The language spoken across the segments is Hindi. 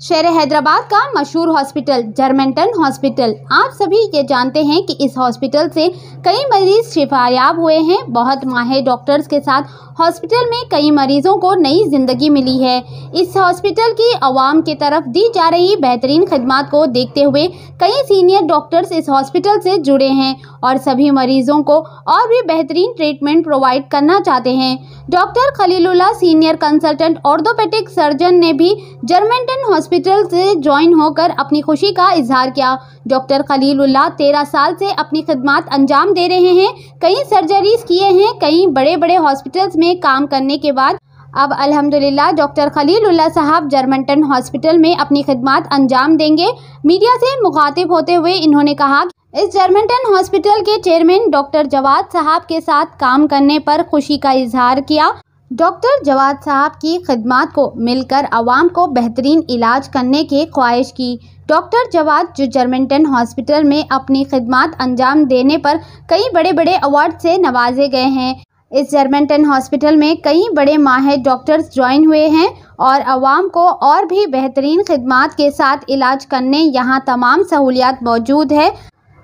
शहर हैदराबाद का मशहूर हॉस्पिटल जर्मेंटन हॉस्पिटल। आप सभी ये जानते हैं कि इस हॉस्पिटल से कई मरीज़ शिफायाब हुए हैं। बहुत माहिर डॉक्टर्स के साथ हॉस्पिटल में कई मरीजों को नई ज़िंदगी मिली है। इस हॉस्पिटल की आवाम की तरफ़ दी जा रही बेहतरीन खदमात को देखते हुए कई सीनियर डॉक्टर्स इस हॉस्पिटल से जुड़े हैं और सभी मरीजों को और भी बेहतरीन ट्रीटमेंट प्रोवाइड करना चाहते हैं। Doctor Khalilullah senior consultant orthopaedic surgeon ने भी जर्मेंटन हॉस्पिटल से ज्वाइन होकर अपनी खुशी का इजहार किया। डॉक्टर खलीलुल्लाह तेरह साल से अपनी खदमात अंजाम दे रहे हैं। कई सर्जरीज किए हैं, कई बड़े बड़े हॉस्पिटल्स में काम करने के बाद। अब अल्हम्दुलिल्लाह, डॉक्टर खलीलुल्लाह साहब जर्मनटन हॉस्पिटल में अपनी खदमात अंजाम देंगे। मीडिया से मुखातिब होते हुए इन्होंने कहा इस जर्मनटन हॉस्पिटल के चेयरमैन डॉक्टर जवाद साहब के साथ काम करने पर खुशी का इजहार किया। डॉक्टर जवाद साहब की खदमात को मिलकर आवाम को बेहतरीन इलाज करने की ख्वाहिश की। डॉक्टर जवाद जो जर्मनटन हॉस्पिटल में अपनी खदमात अंजाम देने पर कई बड़े बड़े अवार्ड से नवाजे गए हैं। इस जर्मनटन हॉस्पिटल में कई बड़े माहिर डॉक्टर्स ज्वाइन हुए हैं और आवाम को और भी बेहतरीन खदमात के साथ इलाज करने यहाँ तमाम सहूलियात मौजूद है।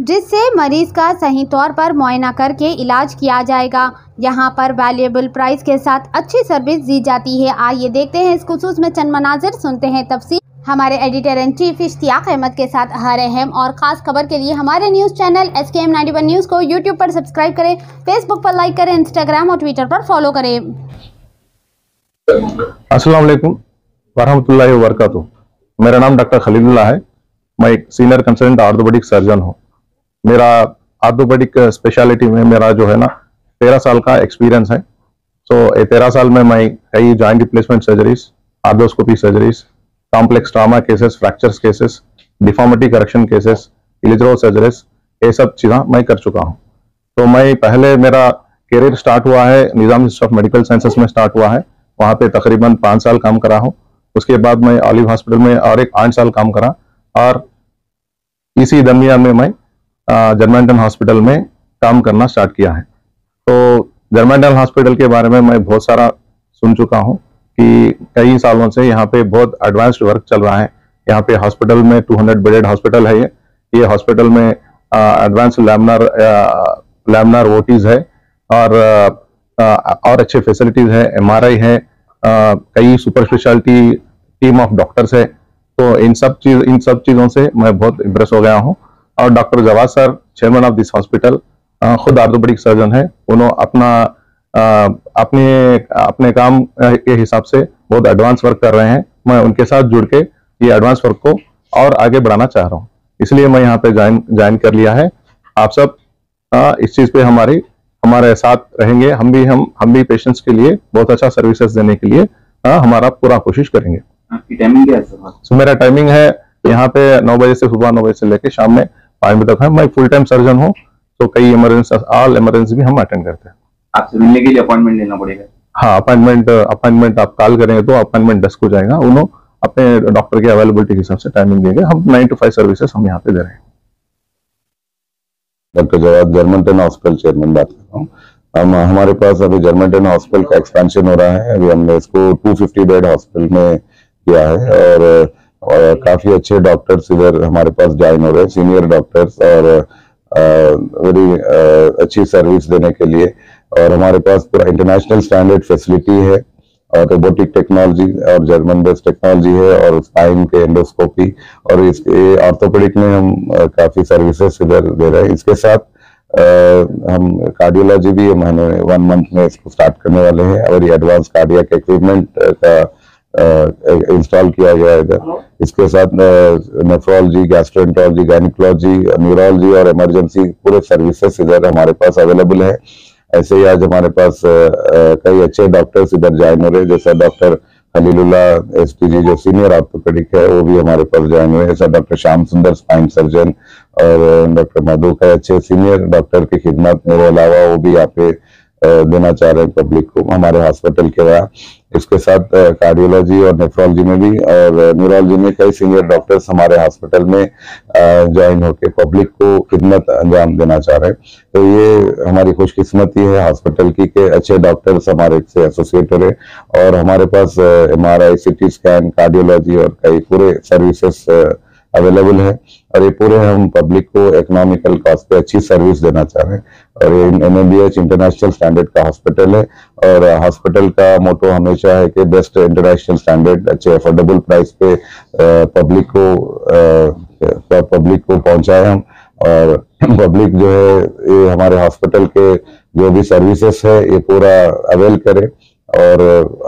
जिससे मरीज़ का सही तौर पर मुआयना करके इलाज किया जाएगा। यहाँ पर वैल्यूएबल प्राइस के साथ अच्छी सर्विस दी जाती है। आइए देखते हैं इस खसूस में चंद मनाजिर। सुनते हैं तफसी हमारे editor in chief Ishtiaq Ahmed के साथ हर अहम और ख़ास खबर के लिए हमारे news channel S K M ninety one news को यूट्यूब पर सब्सक्राइब करें फेसबुक पर लाइक करें इंस्टाग्राम और ट्विटर पर फॉलो करें। अस्सलाम वालेकुम। वरहमतुल्लाहि मेरा नाम डॉक्टर खलीलुल्लाह है। मैं एक सीनियर कंसल्टेंट ऑर्थोपेडिक सर्जन हूँ। मेरा आर्थोपेडिक स्पेशलिटी में मेरा जो है ना तेरह साल का एक्सपीरियंस है। सो so, ये तेरह साल में मैं कई joint replacement surgeries arthroscopy surgeries complex trauma cases fractures cases deformity correction cases Ilizarov surgeries ये सब चीज़ा मैं कर चुका हूँ। तो मैं पहले मेरा करियर स्टार्ट हुआ है निज़ाम ऑफ़ मेडिकल साइंसेस में स्टार्ट हुआ है। वहाँ पे तकरीबन पाँच साल काम करा हूँ। उसके बाद मैं ऑलिव हॉस्पिटल में और एक आठ साल काम करा। और इसी दरमियान में मैं जर्मेंटन हॉस्पिटल में काम करना स्टार्ट किया है। तो जर्मेंटन हॉस्पिटल के बारे में मैं बहुत सारा सुन चुका हूँ कि कई सालों से यहाँ पे बहुत एडवांस्ड वर्क चल रहा है। यहाँ पे हॉस्पिटल में 200 बेडेड हॉस्पिटल है ये। ये हॉस्पिटल में एडवांस लैमनर लैमनर वोटीज है और आ, और अच्छे फैसिलिटीज़ है एमआरआई है आ, कई super speciality team of doctors है। तो इन सब चीज़ इन सब चीज़ों से मैं बहुत इम्प्रेस हो गया हूँ। और doctor Jawad sir chairman of this hospital खुद आर्थोपेडिक सर्जन है। उन्होंने अपना अपने अपने काम के हिसाब से बहुत एडवांस वर्क कर रहे हैं। मैं उनके साथ जुड़ के ये एडवांस वर्क को और आगे बढ़ाना चाह रहा हूँ। इसलिए मैं यहाँ पे ज्वाइन ज्वाइन कर लिया है। आप सब आ, इस चीज़ पे हमारी हमारे साथ रहेंगे। हम भी हम हम भी पेशेंट्स के लिए बहुत अच्छा सर्विसेज़ देने के लिए आ, हमारा पूरा कोशिश करेंगे। आपकी टाइमिंग क्या है सर? so, मेरा टाइमिंग है यहाँ पे नौ बजे से सुबह नौ बजे से लेके शाम में पाँच बजे तक है मैं फुल टाइम सर्जन हूँ तो कई इमरजेंसी ऑल इमरजेंसी भी हम अटेंड करते हैं। आपसे मिलने के लिए अपॉइंटमेंट लेना पड़ेगा? हाँ अपॉइंटमेंट अपॉइंटमेंट आप कॉल करेंगे तो अपॉइंटमेंट डेस्क हो जाएगा। उन्होंने अपने डॉक्टर के अवेलेबिलिटी के हिसाब से टाइमिंग देंगे। हम नाइन टू फाइव सर्विसेज़ हम यहाँ पे दे रहे हैं। Doctor Jawad Germanten hospital chairman बात कर रहा हूँ। हम हमारे पास अभी जर्मनटन हॉस्पिटल का एक्सपेंशन हो रहा है। अभी हमने इसको 250 बेड हॉस्पिटल में किया है और, और काफ़ी अच्छे डॉक्टर्स इधर हमारे पास ज्वाइन हो रहे हैं सीनियर डॉक्टर्स और वेरी अच्छी सर्विस देने के लिए। और हमारे पास पूरा इंटरनेशनल स्टैंडर्ड फैसिलिटी है और रोबोटिक टेक्नोलॉजी और जर्मन बेस्ड टेक्नोलॉजी है और स्पाइन के एंडोस्कोपी और इसके ऑर्थोपेडिक में हम काफ़ी सर्विसेज़ इधर दे रहे हैं। इसके साथ आ, हम कार्डियोलॉजी भी हमने वन मंथ में इसको स्टार्ट करने वाले हैं। और ये एडवांस कार्डियक इक्विपमेंट का इंस्टॉल किया गया है इधर। इसके साथ नेफ्रोलॉजी गैस्ट्रोएंटोलॉजी गायनिकोलॉजी न्यूरोलॉजी और इमरजेंसी पूरे सर्विसेज़ इधर हमारे पास अवेलेबल है। ऐसे ही आज हमारे पास कई अच्छे डॉक्टर्स इधर ज्वाइन हो रहे हैं जैसा doctor Khaleelullah S T G जो सीनियर ऑर्थोपेडिक है वो भी हमारे पास ज्वाइन हुए ऐसा doctor Shyam Sundar spine surgeon और डॉक्टर मधु का अच्छे सीनियर डॉक्टर की खिदमत मेरे अलावा वो भी यहाँ पे देना चाह रहे हैं पब्लिक को, हमारे हॉस्पिटल के वहाँ। इसके साथ कार्डियोलॉजी और नेफ्रोलॉजी में भी, और न्यूरोलॉजी में कई सीनियर डॉक्टर्स हमारे हॉस्पिटल में ज्वाइन होकर पब्लिक को खिदमत अंजाम देना चाह रहे हैं। तो ये हमारी खुशकिस्मती है हॉस्पिटल की के अच्छे डॉक्टर्स हमारे से एसोसिएट हो रहे और हमारे पास M R I scan cardiology और कई पूरे सर्विसेज़ अवेलेबल है और ये पूरे हम पब्लिक को इकोनॉमिकल कॉस्ट पे अच्छी सर्विस देना चाह रहे हैं। और ये एनएबीएच इंटरनेशनल स्टैंडर्ड का हॉस्पिटल है और हॉस्पिटल का मोटो हमेशा है कि बेस्ट इंटरनेशनल स्टैंडर्ड अच्छे अफोर्डेबल प्राइस पे पब्लिक को पब्लिक को पहुँचाए हम। और पब्लिक जो है, ये हमारे हॉस्पिटल के जो भी सर्विसेस है, ये पूरा अवेल करे। और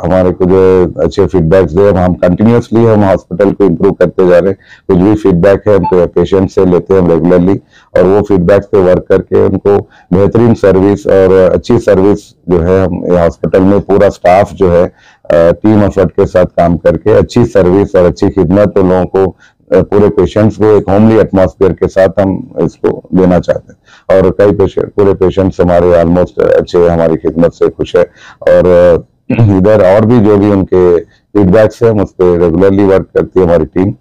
हमारे को जो अच्छे फीडबैक्स दे, हम कंटिन्यूसली हम हॉस्पिटल को इम्प्रूव करते जा रहे हैं। कुछ भी फीडबैक है, हम पेशेंट से लेते हैं रेगुलरली और वो फीडबैक पे वर्क करके उनको बेहतरीन सर्विस और अच्छी सर्विस जो है हम हॉस्पिटल में पूरा स्टाफ जो है टीम एफर्ट के साथ काम करके अच्छी सर्विस और अच्छी खिदमत लोगों को पूरे पेशेंट्स को एक होमली एटमॉस्फेयर के साथ हम इसको देना चाहते हैं। और कई पेशेंट पूरे पेशेंट्स हमारे ऑलमोस्ट अच्छे हमारी खिदमत से खुश है। और इधर और भी जो भी उनके फीडबैक्स है उस पर रेगुलरली वर्क करती है हमारी टीम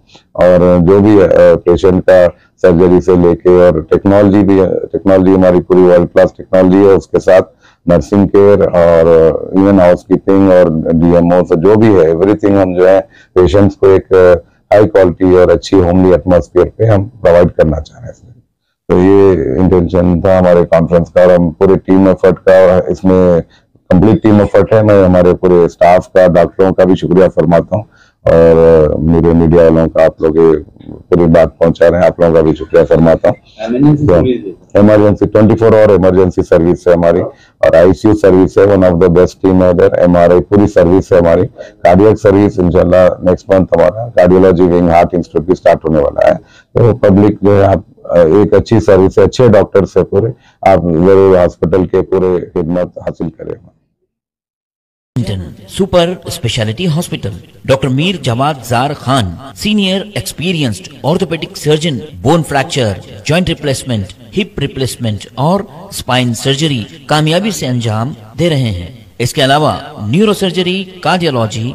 और जो भी पेशेंट का सर्जरी से लेके और टेक्नोलॉजी भी टेक्नोलॉजी हमारी पूरी वर्ल्ड क्लास टेक्नोलॉजी है, उसके साथ नर्सिंग केयर और इवन हाउस कीपिंग और डीएमओ जो भी है एवरीथिंग हम जो है पेशेंट्स को एक हाई क्वालिटी और अच्छी होमली एटमोसफियर पे हम प्रोवाइड करना चाह रहे हैं तो ये इंटेंशन था हमारे कॉन्फ्रेंस का और हम पूरे टीम एफर्ट का और इसमें कंप्लीट टीम एफर्ट है। मैं हमारे पूरे स्टाफ का डॉक्टरों का भी शुक्रिया फरमाता हूँ। और मेरे मीडिया वालों का आप लोग पूरी बात पहुँचा रहे हैं। आप लोगों का भी शुक्रिया फरमाता हूँ। Emergency twenty four hour emergency service है हमारी। और आईसीयू सर्विस है one of the best team है इधर एमआरआई पूरी सर्विस है हमारी। कार्डियक सर्विस इंशाल्लाह नेक्स्ट मंथ हमारा कार्डियोलॉजी विंग हार्ट इंस्टीट्यूट भी स्टार्ट होने वाला है। तो पब्लिक जो है, आप एक अच्छी सर्विस है, अच्छे डॉक्टर है पूरे। आप ज़रूर हॉस्पिटल के पूरे खिदमत हासिल करें। Super speciality hospital doctor Mir Jawad Zar Khan senior experienced orthopaedic surgeon bone fracture joint replacement hip replacement और स्पाइन सर्जरी कामयाबी से अंजाम दे रहे हैं। इसके अलावा neuro surgery cardiology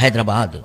Hyderabad